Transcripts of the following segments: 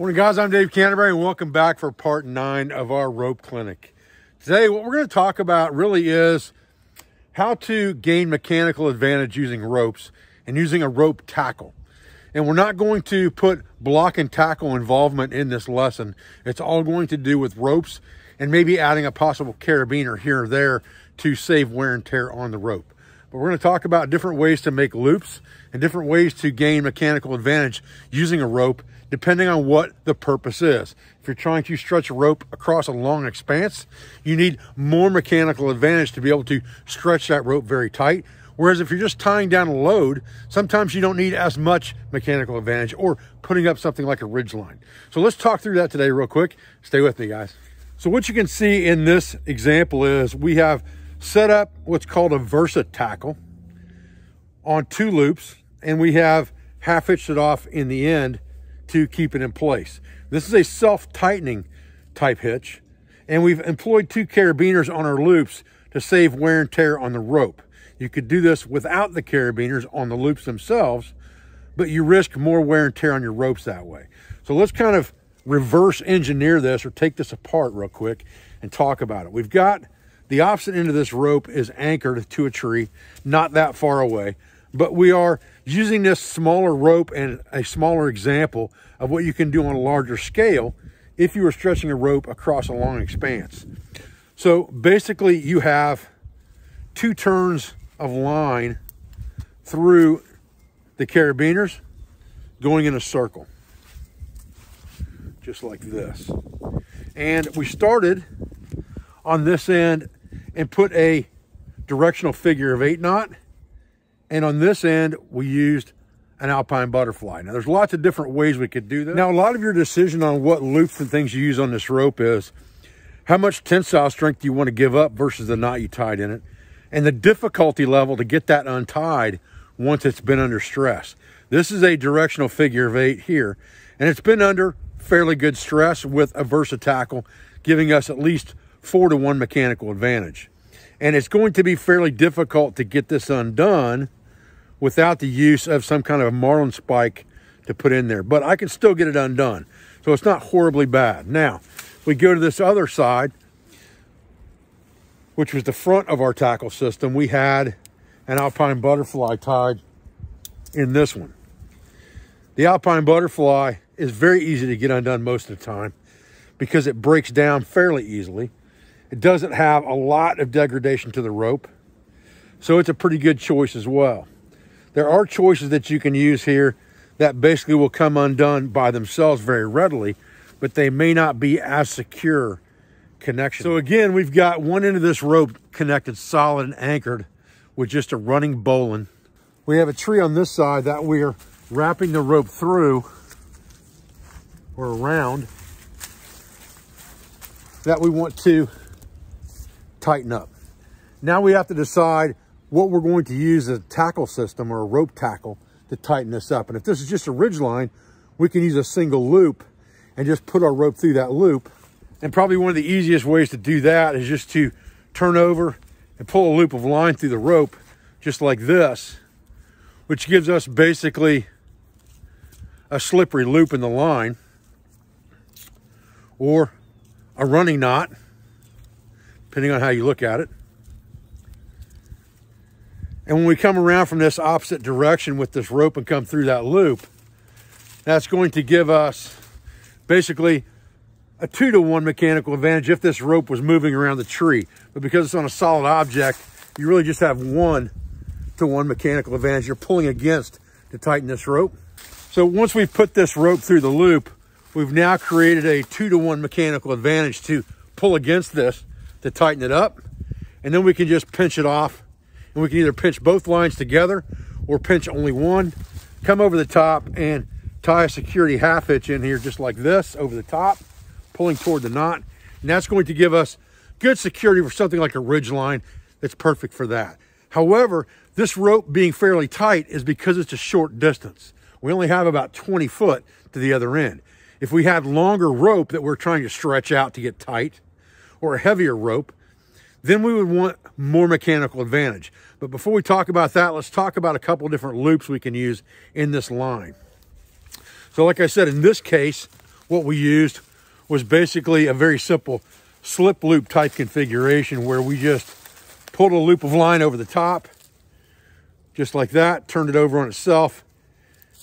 Morning guys, I'm Dave Canterbury and welcome back for part nine of our rope clinic. Today, what we're gonna talk about really is how to gain mechanical advantage using ropes and using a rope tackle. And we're not going to put block and tackle involvement in this lesson. It's all going to do with ropes and maybe adding a possible carabiner here or there to save wear and tear on the rope. But we're going to talk about different ways to make loops and different ways to gain mechanical advantage using a rope, depending on what the purpose is. If you're trying to stretch a rope across a long expanse, you need more mechanical advantage to be able to stretch that rope very tight. Whereas if you're just tying down a load, sometimes you don't need as much mechanical advantage or putting up something like a ridge line. So let's talk through that today real quick. Stay with me, guys. So what you can see in this example is we have set up what's called a Versa tackle on two loops, and we have half hitched it off in the end to keep it in place. This is a self-tightening type hitch, and we've employed two carabiners on our loops to save wear and tear on the rope. You could do this without the carabiners on the loops themselves, but you risk more wear and tear on your ropes that way. So let's kind of reverse engineer this or take this apart real quick and talk about it. We've got the opposite end of this rope is anchored to a tree, not that far away, but we are using this smaller rope and a smaller example of what you can do on a larger scale if you were stretching a rope across a long expanse. So basically you have two turns of line through the carabiners going in a circle, just like this. And we started on this end and put a directional figure of eight knot. And on this end, we used an alpine butterfly. Now there's lots of different ways we could do that. Now a lot of your decision on what loops and things you use on this rope is how much tensile strength you want to give up versus the knot you tied in it and the difficulty level to get that untied once it's been under stress. This is a directional figure of eight here and it's been under fairly good stress with a Versa tackle giving us at least four to one mechanical advantage. And it's going to be fairly difficult to get this undone without the use of some kind of a marlin spike to put in there. But I can still get it undone. So it's not horribly bad. Now, we go to this other side, which was the front of our tackle system. We had an alpine butterfly tied in this one. The alpine butterfly is very easy to get undone most of the time because it breaks down fairly easily. It doesn't have a lot of degradation to the rope. So it's a pretty good choice as well. There are choices that you can use here that basically will come undone by themselves very readily, but they may not be as secure connection. So again, we've got one end of this rope connected solid and anchored with just a running bowline. We have a tree on this side that we're wrapping the rope through or around that we want to tighten up. Now we have to decide what we're going to use as a tackle system or a rope tackle to tighten this up. And if this is just a ridge line, we can use a single loop and just put our rope through that loop. And probably one of the easiest ways to do that is just to turn over and pull a loop of line through the rope, just like this, which gives us basically a slippery loop in the line or a running knot depending on how you look at it. And when we come around from this opposite direction with this rope and come through that loop, that's going to give us basically a two to one mechanical advantage if this rope was moving around the tree. But because it's on a solid object, you really just have one to one mechanical advantage you're pulling against to tighten this rope. So once we've put this rope through the loop, we've now created a two to one mechanical advantage to pull against this to tighten it up. And then we can just pinch it off. And we can either pinch both lines together or pinch only one. Come over the top and tie a security half hitch in here just like this over the top, pulling toward the knot. And that's going to give us good security for something like a ridge line that's perfect for that. However, this rope being fairly tight is because it's a short distance. We only have about 20 foot to the other end. If we had longer rope that we're trying to stretch out to get tight, or a heavier rope, then we would want more mechanical advantage. But before we talk about that, let's talk about a couple different loops we can use in this line. So like I said, in this case, what we used was basically a very simple slip loop type configuration where we just pulled a loop of line over the top, just like that, turned it over on itself,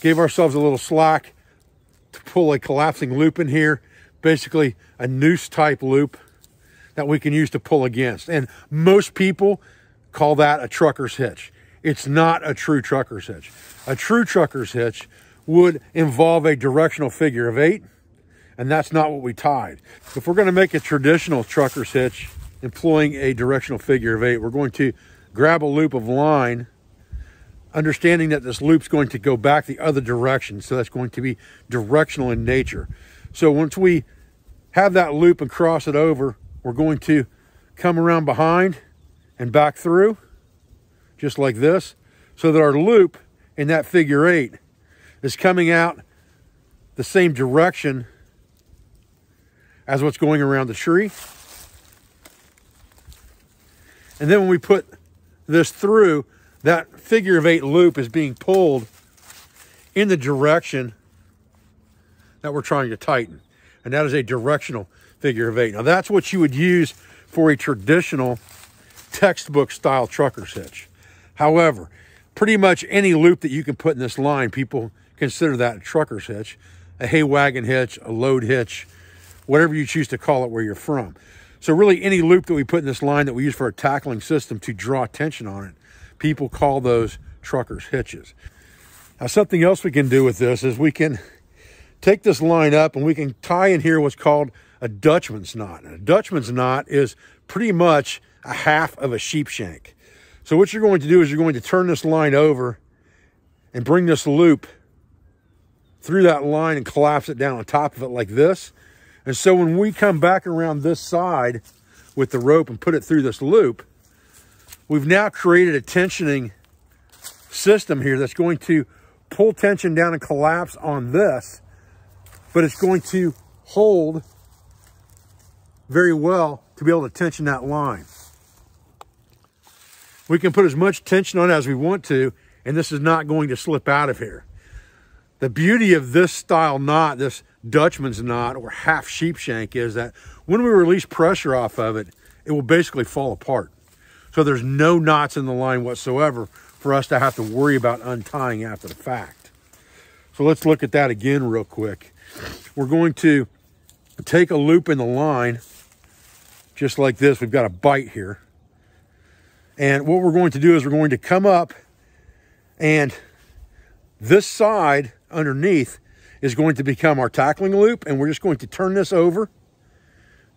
gave ourselves a little slack to pull a collapsing loop in here, basically a noose type loop that we can use to pull against. And most people call that a trucker's hitch. It's not a true trucker's hitch. A true trucker's hitch would involve a directional figure of eight, and that's not what we tied. If we're gonna make a traditional trucker's hitch employing a directional figure of eight, we're going to grab a loop of line, understanding that this loop's going to go back the other direction, so that's going to be directional in nature. So once we have that loop and cross it over, we're going to come around behind and back through, just like this, so that our loop in that figure eight is coming out the same direction as what's going around the tree. And then when we put this through, that figure of eight loop is being pulled in the direction that we're trying to tighten. And that is a directional figure of eight. Now that's what you would use for a traditional textbook style trucker's hitch. However, pretty much any loop that you can put in this line, people consider that a trucker's hitch, a hay wagon hitch, a load hitch, whatever you choose to call it where you're from. So really any loop that we put in this line that we use for a tackling system to draw tension on it, people call those trucker's hitches. Now something else we can do with this is we can take this line up and we can tie in here what's called a Dutchman's knot. And a Dutchman's knot is pretty much a half of a sheep shank. So what you're going to do is you're going to turn this line over and bring this loop through that line and collapse it down on top of it like this. And so when we come back around this side with the rope and put it through this loop, we've now created a tensioning system here that's going to pull tension down and collapse on this, but it's going to hold very well to be able to tension that line. We can put as much tension on it as we want to, and this is not going to slip out of here. The beauty of this style knot, this Dutchman's knot or half sheep shank is that when we release pressure off of it, it will basically fall apart. So there's no knots in the line whatsoever for us to have to worry about untying after the fact. So let's look at that again real quick. We're going to take a loop in the line just like this. We've got a bite here. And what we're going to do is we're going to come up and this side underneath is going to become our tackling loop. And we're just going to turn this over,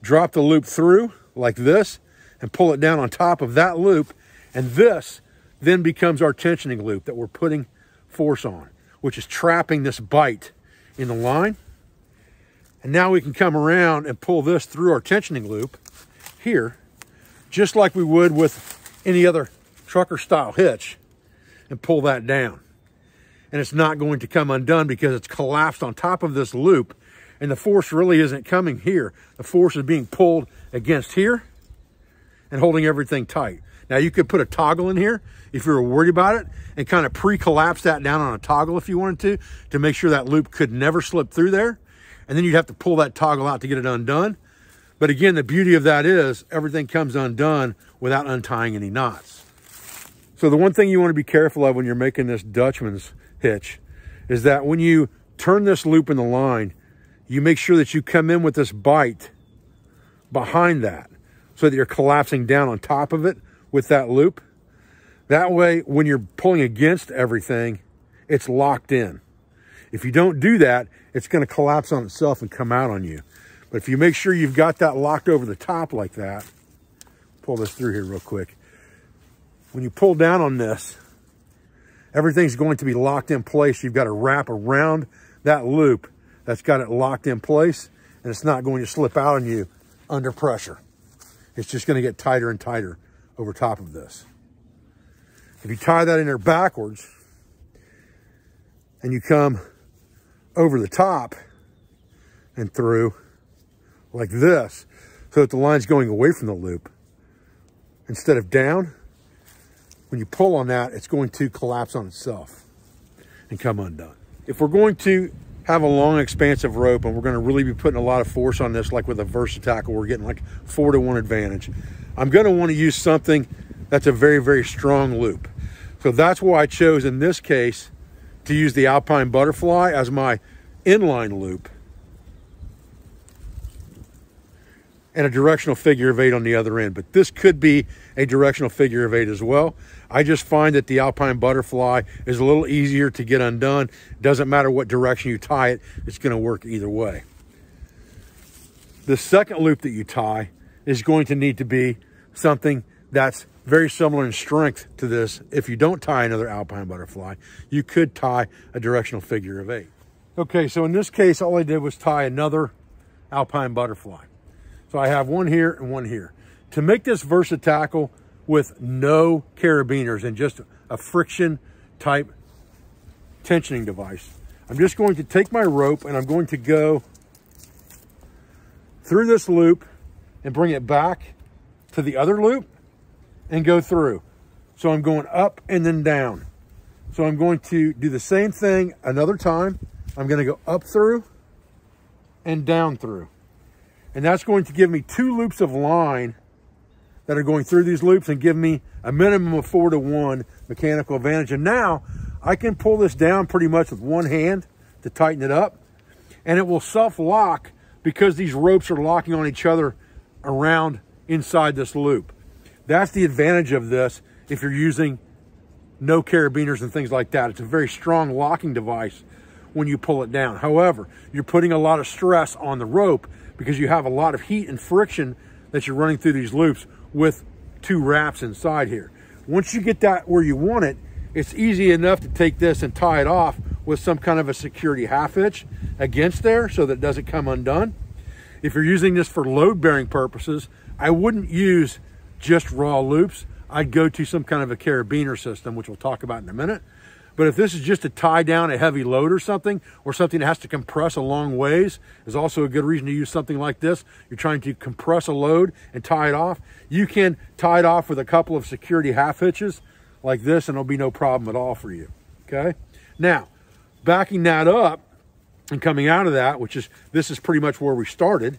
drop the loop through like this and pull it down on top of that loop. And this then becomes our tensioning loop that we're putting force on, which is trapping this bite in the line. And now we can come around and pull this through our tensioning loop here, just like we would with any other trucker style hitch and pull that down. And it's not going to come undone because it's collapsed on top of this loop and the force really isn't coming here. The force is being pulled against here and holding everything tight. Now you could put a toggle in here if you were worried about it and kind of pre-collapse that down on a toggle if you wanted to, to make sure that loop could never slip through there. And then you'd have to pull that toggle out to get it undone. But again, the beauty of that is everything comes undone without untying any knots. So the one thing you want to be careful of when you're making this Dutchman's hitch is that when you turn this loop in the line, you make sure that you come in with this bite behind that so that you're collapsing down on top of it with that loop. That way, when you're pulling against everything, it's locked in. If you don't do that, it's going to collapse on itself and come out on you. But if you make sure you've got that locked over the top like that, pull this through here real quick. When you pull down on this, everything's going to be locked in place. You've got to wrap around that loop that's got it locked in place and it's not going to slip out on you under pressure. It's just going to get tighter and tighter over top of this. If you tie that in there backwards and you come over the top and through, like this so that the line's going away from the loop instead of down. When you pull on that, it's going to collapse on itself and come undone. If we're going to have a long expansive rope and we're going to really be putting a lot of force on this like with a VersaTackle we're getting like four to one advantage i'm going to want to use something that's a very very strong loop so that's why i chose in this case to use the alpine butterfly as my inline loop and a directional figure of eight on the other end. But this could be a directional figure of eight as well. I just find that the Alpine Butterfly is a little easier to get undone. Doesn't matter what direction you tie it, it's gonna work either way. The second loop that you tie is going to need to be something that's very similar in strength to this. If you don't tie another Alpine Butterfly, you could tie a directional figure of eight. Okay, so in this case, all I did was tie another Alpine Butterfly. So I have one here and one here. To make this VersaTackle with no carabiners and just a friction type tensioning device, I'm just going to take my rope and I'm going to go through this loop and bring it back to the other loop and go through. So I'm going up and then down. So I'm going to do the same thing another time. I'm going to go up through and down through. And that's going to give me two loops of line that are going through these loops and give me a minimum of four to one mechanical advantage. And now I can pull this down pretty much with one hand to tighten it up and it will self-lock because these ropes are locking on each other around inside this loop. That's the advantage of this if you're using no carabiners and things like that. It's a very strong locking device when you pull it down. However, you're putting a lot of stress on the rope because you have a lot of heat and friction that you're running through these loops with two wraps inside here. Once you get that where you want it, it's easy enough to take this and tie it off with some kind of a security half hitch against there so that it doesn't come undone. If you're using this for load bearing purposes, I wouldn't use just raw loops. I'd go to some kind of a carabiner system, which we'll talk about in a minute. But if this is just to tie down a heavy load or something, or something that has to compress a long ways, is also a good reason to use something like this. You're trying to compress a load and tie it off. You can tie it off with a couple of security half hitches like this, and it'll be no problem at all for you, okay? Now, backing that up and coming out of that, which is, this is pretty much where we started.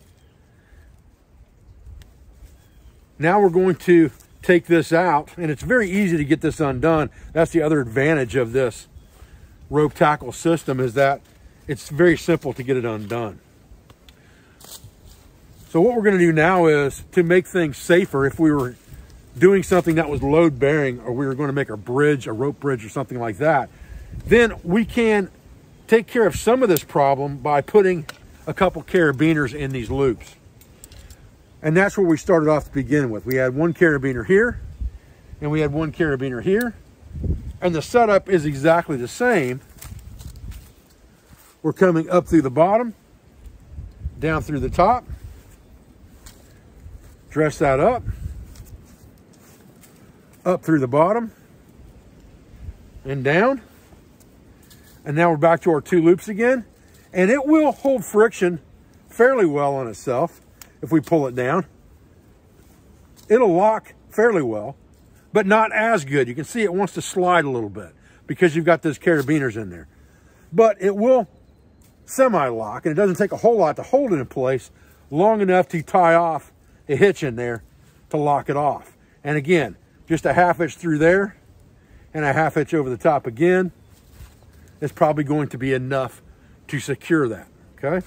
Now we're going to take this out and it's very easy to get this undone. That's the other advantage of this rope tackle system is that it's very simple to get it undone. So what we're gonna do now is to make things safer if we were doing something that was load bearing or we were gonna make a bridge, a rope bridge or something like that, then we can take care of some of this problem by putting a couple carabiners in these loops. And that's where we started off to begin with. We had one carabiner here, and we had one carabiner here. And the setup is exactly the same. We're coming up through the bottom, down through the top, dress that up, up through the bottom, and down. And now we're back to our two loops again. And it will hold friction fairly well on itself if we pull it down. It'll lock fairly well, but not as good. You can see it wants to slide a little bit because you've got those carabiners in there. But it will semi-lock, and it doesn't take a whole lot to hold it in place long enough to tie off a hitch in there to lock it off. And again, just a half hitch through there and a half hitch over the top again is probably going to be enough to secure that, okay?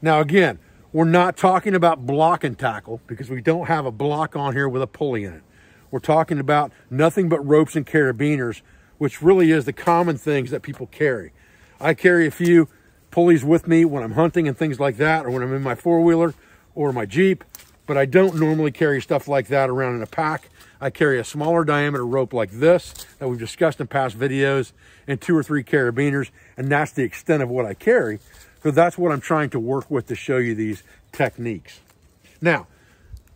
Now again, we're not talking about block and tackle because we don't have a block on here with a pulley in it. We're talking about nothing but ropes and carabiners, which really is the common things that people carry. I carry a few pulleys with me when I'm hunting and things like that, or when I'm in my four-wheeler or my Jeep, but I don't normally carry stuff like that around in a pack. I carry a smaller diameter rope like this that we've discussed in past videos and two or three carabiners, and that's the extent of what I carry. So that's what I'm trying to work with to show you these techniques. Now,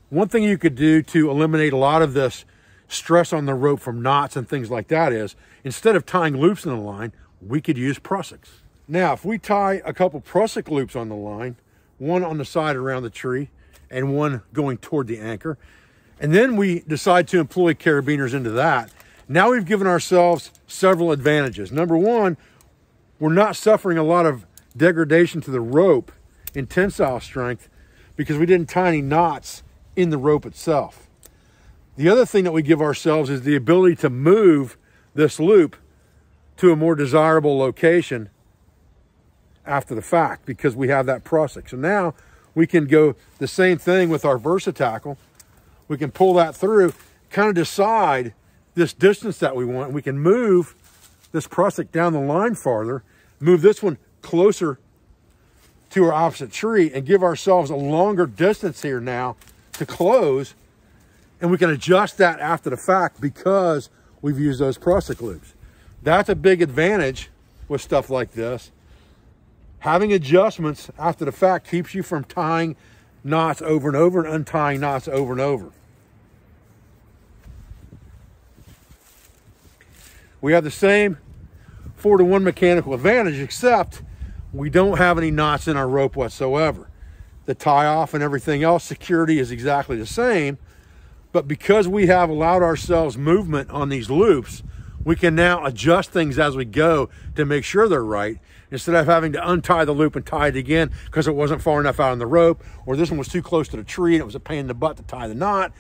one thing you could do to eliminate a lot of this stress on the rope from knots and things like that is, instead of tying loops in the line, we could use prusiks. Now, if we tie a couple prusik loops on the line, one on the side around the tree and one going toward the anchor, and then we decide to employ carabiners into that, now we've given ourselves several advantages. Number one, we're not suffering a lot of degradation to the rope in tensile strength because we didn't tie any knots in the rope itself. The other thing that we give ourselves is the ability to move this loop to a more desirable location after the fact because we have that Prusik. So now we can go the same thing with our VersaTackle. We can pull that through, kind of decide this distance that we want. We can move this Prusik down the line farther, move this one closer to our opposite tree and give ourselves a longer distance here now to close. And we can adjust that after the fact because we've used those Prusik loops. That's a big advantage with stuff like this. Having adjustments after the fact keeps you from tying knots over and over and untying knots over and over. We have the same four to one mechanical advantage, except we don't have any knots in our rope whatsoever. The tie off and everything else, security is exactly the same. But because we have allowed ourselves movement on these loops, we can now adjust things as we go to make sure they're right instead of having to untie the loop and tie it again because it wasn't far enough out on the rope or this one was too close to the tree and it was a pain in the butt to tie the knot.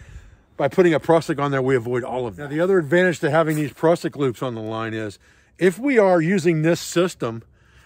By putting a Prusik on there, we avoid all of that. Now, the other advantage to having these Prusik loops on the line is if we are using this system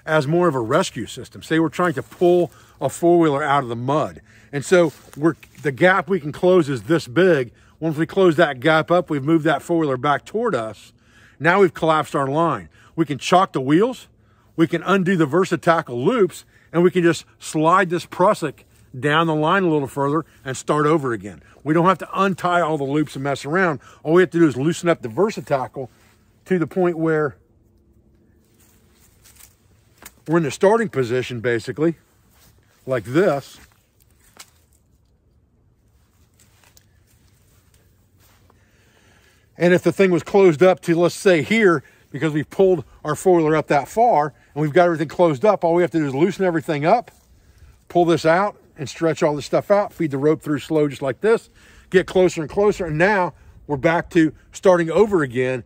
as more of a rescue system, say we're trying to pull a four-wheeler out of the mud, and so we're the gap we can close is this big. Once we close that gap up, we've moved that four-wheeler back toward us. Now we've collapsed our line. We can chalk the wheels, we can undo the VersaTackle loops, and we can just slide this Prusik down the line a little further and start over again. We don't have to untie all the loops and mess around. All we have to do is loosen up the VersaTackle to the point where we're in the starting position, basically, like this. And if the thing was closed up to, let's say here, because we've pulled our four-wheeler up that far and we've got everything closed up, all we have to do is loosen everything up, pull this out and stretch all this stuff out, feed the rope through slow just like this, get closer and closer. And now we're back to starting over again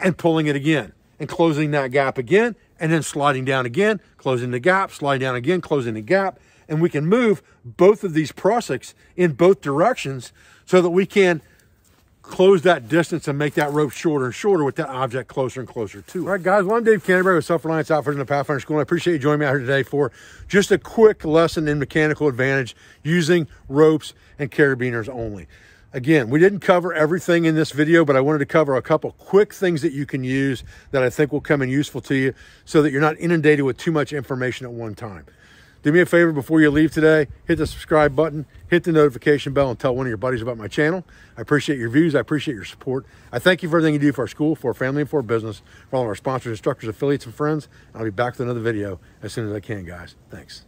and pulling it again and closing that gap again and then sliding down again, closing the gap, sliding down again, closing the gap. And we can move both of these Prusiks in both directions so that we can close that distance and make that rope shorter and shorter with that object closer and closer to it. All right, guys, well, I'm Dave Canterbury with Self-Reliance Outfitters in the Pathfinder School. And I appreciate you joining me out here today for just a quick lesson in mechanical advantage using ropes and carabiners only. Again, we didn't cover everything in this video, but I wanted to cover a couple quick things that you can use that I think will come in useful to you so that you're not inundated with too much information at one time. Do me a favor before you leave today, hit the subscribe button, hit the notification bell, and tell one of your buddies about my channel. I appreciate your views. I appreciate your support. I thank you for everything you do for our school, for our family, and for our business, for all of our sponsors, instructors, affiliates, and friends. I'll be back with another video as soon as I can, guys. Thanks.